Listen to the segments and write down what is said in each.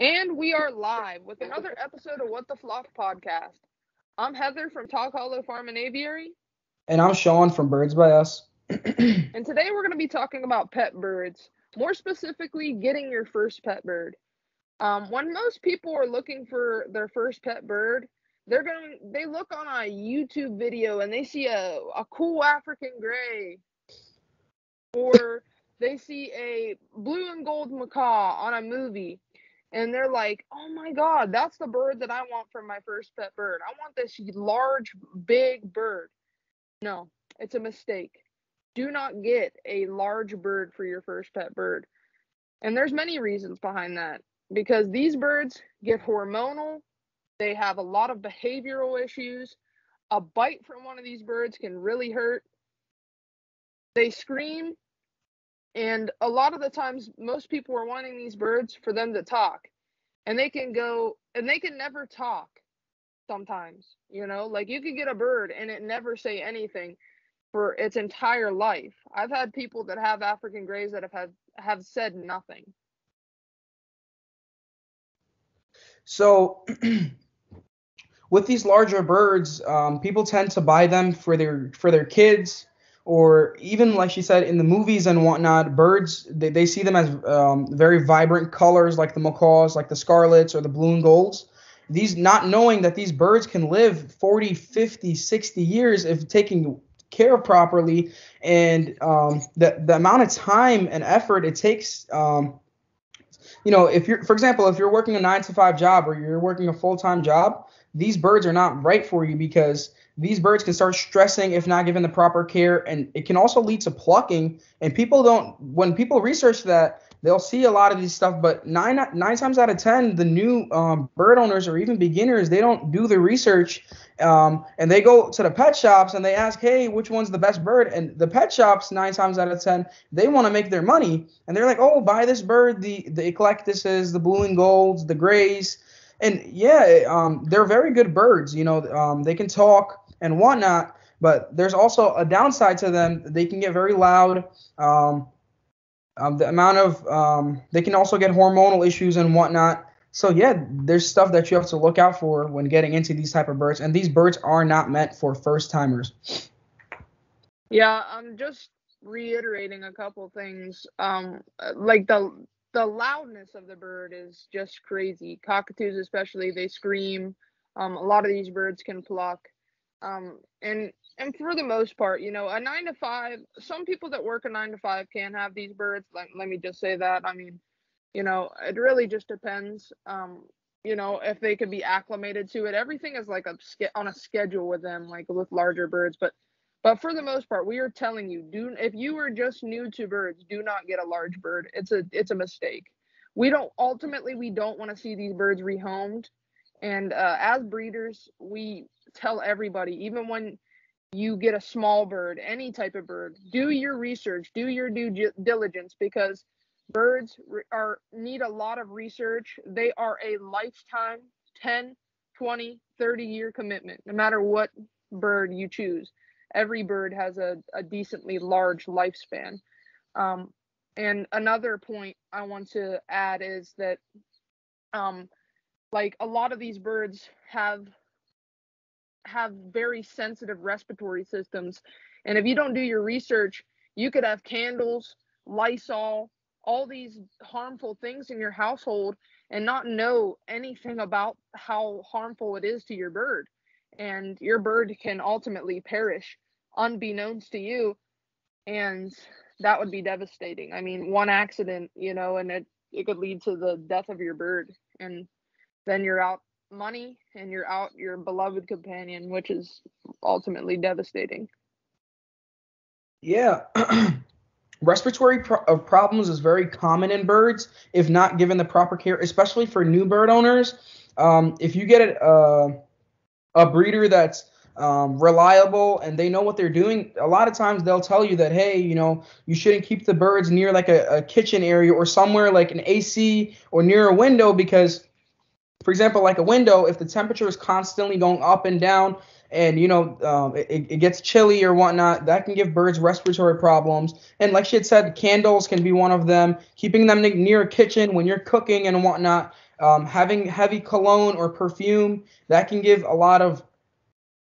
And we are live with another episode of What the Flock podcast. I'm Heather from Tog Hollow Farm and Aviary. And I'm Sean from Birds by Us. and today we're going to be talking about pet birds, more specifically, getting your first pet bird. Um, when most people are looking for their first pet bird, they're going to they look on a YouTube video and they see a, a cool African gray or they see a blue and gold macaw on a movie and they're like, "Oh my god, that's the bird that I want for my first pet bird. I want this large, big bird." No, it's a mistake. Do not get a large bird for your first pet bird. And there's many reasons behind that because these birds get hormonal, they have a lot of behavioral issues. A bite from one of these birds can really hurt. They scream and a lot of the times, most people are wanting these birds for them to talk. And they can go, and they can never talk sometimes. You know, like you could get a bird and it never say anything for its entire life. I've had people that have African grays that have had, have said nothing. So, with these larger birds, um, people tend to buy them for their for their kids or even like she said in the movies and whatnot, birds they, they see them as um, very vibrant colors like the macaws, like the scarlets or the blue and golds. These not knowing that these birds can live 40, 50, 60 years if taken care of properly, and um, the the amount of time and effort it takes. Um, you know, if you're, for example, if you're working a nine to five job or you're working a full time job, these birds are not right for you because these birds can start stressing if not given the proper care and it can also lead to plucking. And people don't when people research that they'll see a lot of these stuff but nine nine times out of ten the new um, bird owners or even beginners they don't do the research um, and they go to the pet shops and they ask hey which one's the best bird? And the pet shops nine times out of ten they want to make their money and they're like oh buy this bird the the eclectuses the blue and golds the grays. And yeah um, they're very good birds you know um, they can talk and whatnot. But there's also a downside to them. They can get very loud. Um, um, the amount of um, they can also get hormonal issues and whatnot. So yeah, there's stuff that you have to look out for when getting into these type of birds, and these birds are not meant for first timers. Yeah, I'm just reiterating a couple things. Um, like the the loudness of the bird is just crazy. Cockatoos, especially, they scream. Um, a lot of these birds can pluck. Um, and and for the most part, you know, a nine to five. Some people that work a nine to five can have these birds. Let, let me just say that. I mean, you know, it really just depends. Um, you know, if they could be acclimated to it. Everything is like a on a schedule with them, like with larger birds. But but for the most part, we are telling you, do if you are just new to birds, do not get a large bird. It's a it's a mistake. We don't ultimately we don't want to see these birds rehomed. And uh, as breeders, we tell everybody, even when you get a small bird, any type of bird, do your research, do your due diligence because birds are need a lot of research. They are a lifetime 10, 20, 30 year commitment, no matter what bird you choose. Every bird has a, a decently large lifespan. Um, and another point I want to add is that, um, like a lot of these birds have have very sensitive respiratory systems. And if you don't do your research, you could have candles, Lysol, all these harmful things in your household and not know anything about how harmful it is to your bird. And your bird can ultimately perish unbeknownst to you. And that would be devastating. I mean, one accident, you know, and it, it could lead to the death of your bird. And then you're out money and you're out your beloved companion, which is ultimately devastating. Yeah. Respiratory pro- uh, problems is very common in birds if not given the proper care, especially for new bird owners. Um, if you get a, a breeder that's um, reliable and they know what they're doing, a lot of times they'll tell you that, hey, you know, you shouldn't keep the birds near like a, a kitchen area or somewhere like an AC or near a window because for example, like a window, if the temperature is constantly going up and down, and you know um, it, it, gets chilly or whatnot, that can give birds respiratory problems. And like she had said, candles can be one of them. Keeping them near a kitchen when you're cooking and whatnot, Um, having heavy cologne or perfume that can give a lot of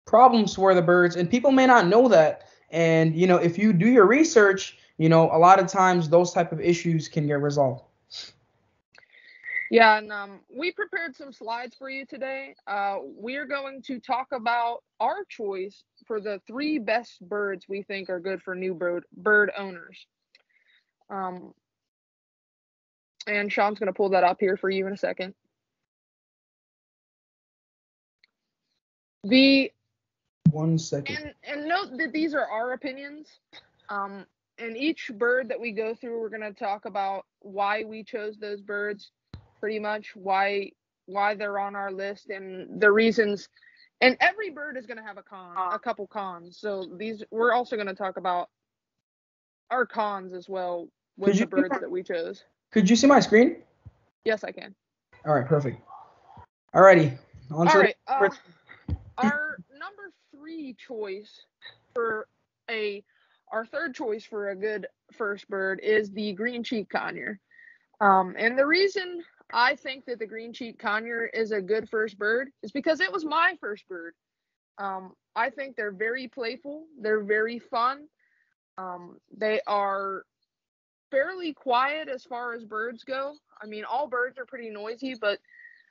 problems for the birds, and people may not know that. And you know, if you do your research, you know, a lot of times those type of issues can get resolved. Yeah, and um, we prepared some slides for you today. Uh, we're going to talk about our choice for the three best birds we think are good for new bird bird owners. Um, and Sean's going to pull that up here for you in a second. The one second. And, and note that these are our opinions. Um, and each bird that we go through, we're going to talk about why we chose those birds, pretty much why why they're on our list and the reasons. And every bird is going to have a con, a couple cons. So these we're also going to talk about our cons as well with the birds that we chose. Could you see my screen? Yes, I can. All right, perfect. Alrighty. On All right. Uh, our number three choice for a our third choice for a good first bird is the green cheek conure. Um, and the reason I think that the green cheek conure is a good first bird is because it was my first bird. Um, I think they're very playful. They're very fun. Um, they are fairly quiet as far as birds go. I mean, all birds are pretty noisy, but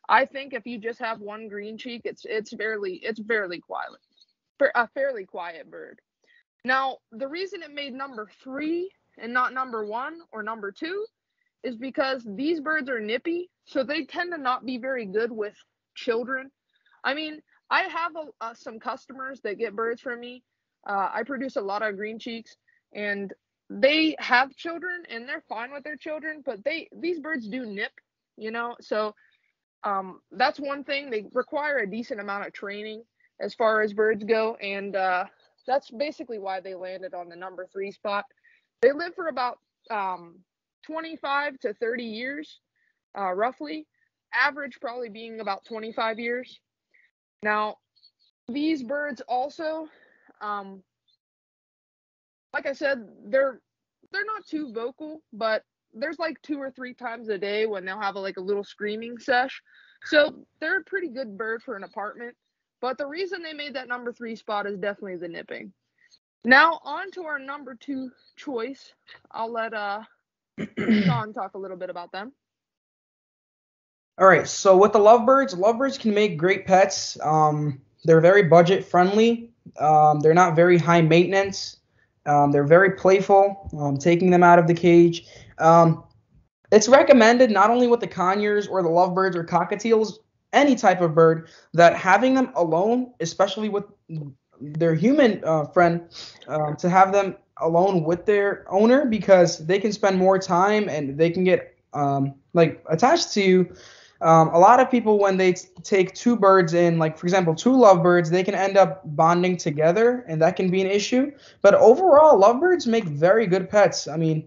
I think if you just have one green cheek, it's it's fairly it's fairly quiet, a fairly quiet bird. Now, the reason it made number three and not number one or number two is because these birds are nippy, so they tend to not be very good with children. I mean, I have a, uh, some customers that get birds from me. Uh, I produce a lot of green cheeks, and they have children and they're fine with their children, but they these birds do nip, you know. So um, that's one thing. They require a decent amount of training as far as birds go, and uh, that's basically why they landed on the number three spot. They live for about um, 25 to 30 years, uh, roughly. Average probably being about 25 years. Now, these birds also um, like I said, they're they're not too vocal, but there's like two or three times a day when they'll have a, like a little screaming sesh. So they're a pretty good bird for an apartment. But the reason they made that number three spot is definitely the nipping. Now on to our number two choice. I'll let uh Sean talk a little bit about them. All right, so with the lovebirds, lovebirds can make great pets. Um, they're very budget friendly. Um, they're not very high maintenance. Um, they're very playful, um, taking them out of the cage. Um, it's recommended not only with the conures or the lovebirds or cockatiels, any type of bird, that having them alone, especially with their human uh, friend, uh, to have them alone with their owner because they can spend more time and they can get um, like attached to you um, a lot of people, when they t- take two birds in, like for example, two lovebirds, they can end up bonding together, and that can be an issue. But overall, lovebirds make very good pets. I mean,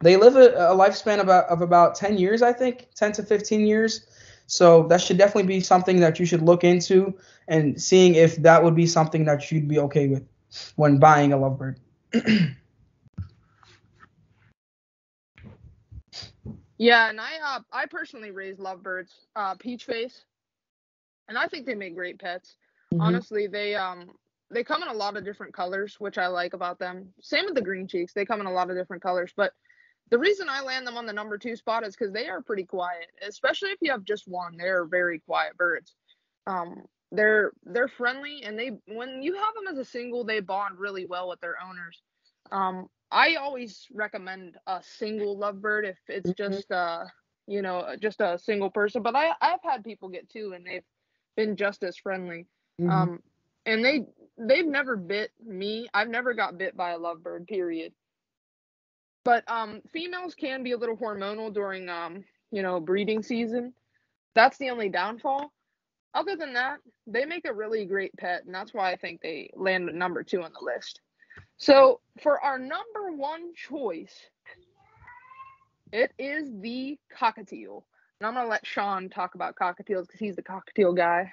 they live a, a lifespan about, of about 10 years, I think, 10 to 15 years. So that should definitely be something that you should look into and seeing if that would be something that you'd be okay with when buying a lovebird. Yeah, and I uh, I personally raise lovebirds, uh, peach face, and I think they make great pets. Mm-hmm. Honestly, they um they come in a lot of different colors, which I like about them. Same with the green cheeks; they come in a lot of different colors. But the reason I land them on the number two spot is because they are pretty quiet, especially if you have just one. They're very quiet birds. Um, they're they're friendly, and they when you have them as a single, they bond really well with their owners. Um, I always recommend a single lovebird if it's mm-hmm. just uh you know just a single person. But I I've had people get two and they've been just as friendly. Mm-hmm. Um, and they they've never bit me. I've never got bit by a lovebird. Period. But um, females can be a little hormonal during um you know breeding season. That's the only downfall. Other than that, they make a really great pet, and that's why I think they land number two on the list. So for our number one choice, it is the cockatiel. And I'm gonna let Sean talk about cockatiels because he's the cockatiel guy.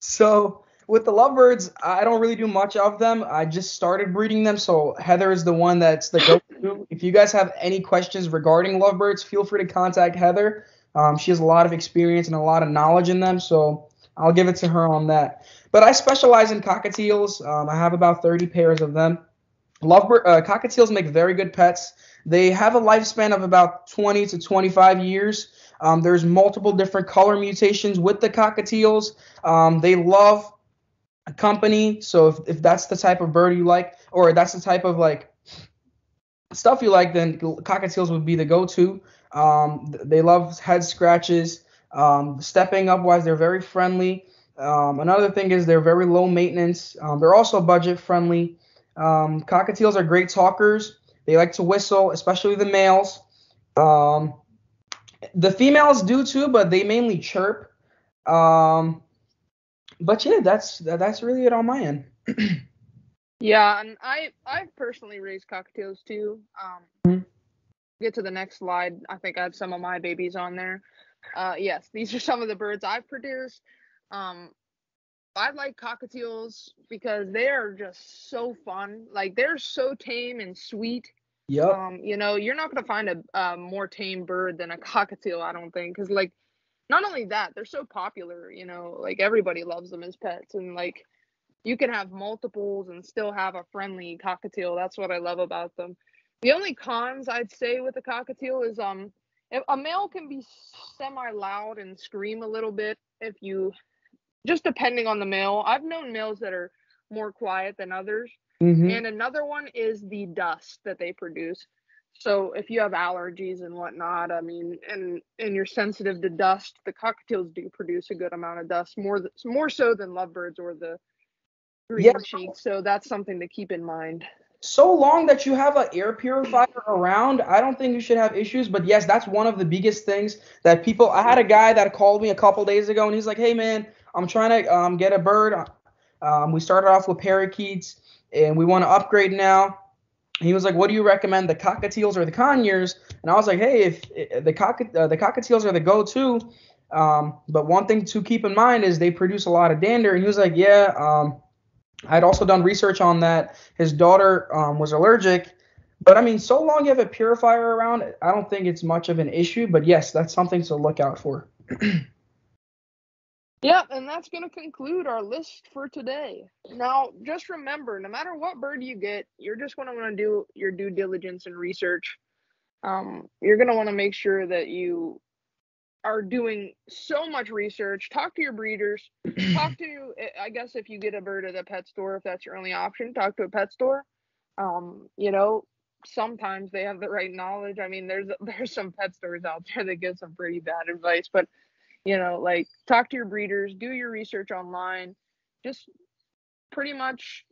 So with the lovebirds, I don't really do much of them. I just started breeding them, so Heather is the one that's the go-to. if you guys have any questions regarding lovebirds, feel free to contact Heather. Um, she has a lot of experience and a lot of knowledge in them, so I'll give it to her on that. But I specialize in cockatiels. Um, I have about 30 pairs of them. Lovebird uh, cockatiels make very good pets. They have a lifespan of about 20 to 25 years. Um, there's multiple different color mutations with the cockatiels. Um, they love a company. So if, if that's the type of bird you like, or that's the type of like stuff you like, then cockatiels would be the go-to. Um, they love head scratches. Um, stepping up wise, they're very friendly. Um, another thing is they're very low maintenance. Um, they're also budget friendly. Um, cockatiels are great talkers. They like to whistle, especially the males. Um, the females do too, but they mainly chirp. Um, but yeah, that's that's really it on my end. yeah, and I I've personally raised cockatiels too. Mm-hmm. Get to the next slide. I think I have some of my babies on there. Uh, yes, these are some of the birds I've produced. Um, I like cockatiels because they are just so fun. Like they're so tame and sweet. Yeah. Um, you know, you're not gonna find a, a more tame bird than a cockatiel, I don't think, because like, not only that, they're so popular. You know, like everybody loves them as pets, and like, you can have multiples and still have a friendly cockatiel. That's what I love about them. The only cons I'd say with a cockatiel is um, a male can be semi loud and scream a little bit if you just depending on the male. I've known males that are more quiet than others. Mm-hmm. And another one is the dust that they produce. So if you have allergies and whatnot, I mean, and and you're sensitive to dust, the cockatiels do produce a good amount of dust, more th- more so than lovebirds or the green yeah. cheeks. So that's something to keep in mind. So long that you have an air purifier around, I don't think you should have issues. But yes, that's one of the biggest things that people. I had a guy that called me a couple days ago, and he's like, "Hey man, I'm trying to um, get a bird. Um, we started off with parakeets, and we want to upgrade now. He was like, "What do you recommend, the cockatiels or the conures?" And I was like, "Hey, if, if the cock uh, the cockatiels are the go-to, um, but one thing to keep in mind is they produce a lot of dander." And he was like, "Yeah." I'd also done research on that. His daughter um, was allergic, but I mean, so long you have a purifier around, I don't think it's much of an issue. But yes, that's something to look out for. Yep, and that's going to conclude our list for today. Now, just remember, no matter what bird you get, you're just going to want to do your due diligence and research. Um, you're going to want to make sure that you are doing so much research. Talk to your breeders. talk to, I guess, if you get a bird at a pet store, if that's your only option, talk to a pet store. Um, you know, sometimes they have the right knowledge. I mean, there's there's some pet stores out there that give some pretty bad advice, but you know like talk to your breeders do your research online just pretty much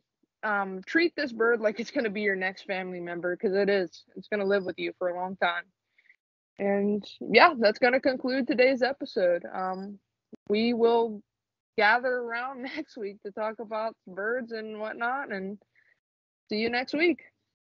um, treat this bird like it's going to be your next family member because it is it's going to live with you for a long time and yeah that's going to conclude today's episode. Um, we will gather around next week to talk about birds and whatnot and see you next week